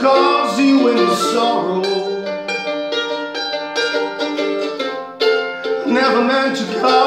cause you any sorrow. I never meant to cause